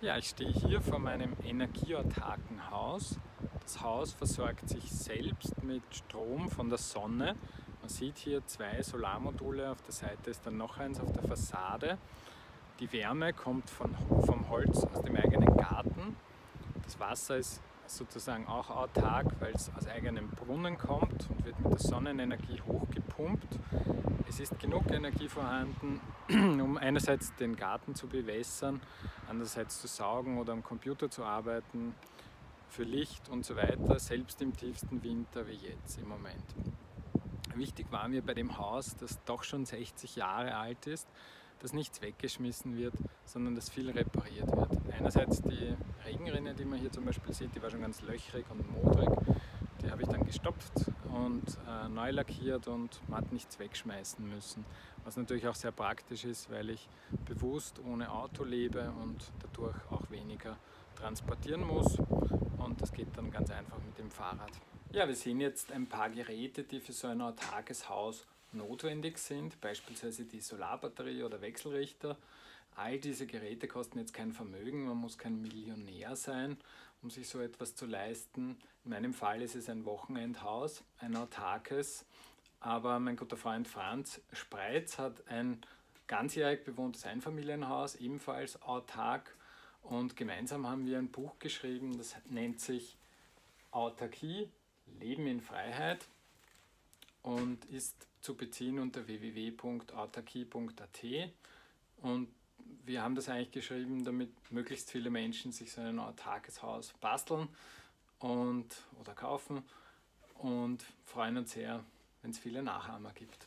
Ja, ich stehe hier vor meinem energieautarken Haus. Das Haus versorgt sich selbst mit Strom von der Sonne. Man sieht hier zwei Solarmodule, auf der Seite ist dann noch eins auf der Fassade. Die Wärme kommt von, vom Holz aus dem eigenen Garten. Das Wasser ist sozusagen auch autark, weil es aus eigenem Brunnen kommt und wird mit der Sonnenenergie hochgepumpt. Es ist genug Energie vorhanden, um einerseits den Garten zu bewässern, andererseits zu saugen oder am Computer zu arbeiten, für Licht und so weiter, selbst im tiefsten Winter wie jetzt im Moment. Wichtig war mir bei dem Haus, das doch schon 60 Jahre alt ist, dass nichts weggeschmissen wird, sondern dass viel repariert wird. Einerseits die Regenrinne, die man hier zum Beispiel sieht, die war schon ganz löchrig und modrig. Die habe ich dann gestopft und äh, neu lackiert und man hat nichts wegschmeißen müssen. Was natürlich auch sehr praktisch ist, weil ich bewusst ohne Auto lebe und dadurch auch weniger transportieren muss. Und das geht dann ganz einfach mit dem Fahrrad. Ja, wir sehen jetzt ein paar Geräte, die für so ein autarkes Haus notwendig sind, beispielsweise die Solarbatterie oder Wechselrichter. All diese Geräte kosten jetzt kein Vermögen, man muss kein Millionär sein, um sich so etwas zu leisten. In meinem Fall ist es ein Wochenendhaus, ein autarkes, aber mein guter Freund Franz Spreitz hat ein ganzjährig bewohntes Einfamilienhaus, ebenfalls autark. Und gemeinsam haben wir ein Buch geschrieben, das nennt sich Autarkie, Leben in Freiheit und ist zu beziehen unter www.autarkie.at. Und wir haben das eigentlich geschrieben, damit möglichst viele Menschen sich so ein autarkes Haus basteln und, oder kaufen und freuen uns sehr, wenn es viele Nachahmer gibt.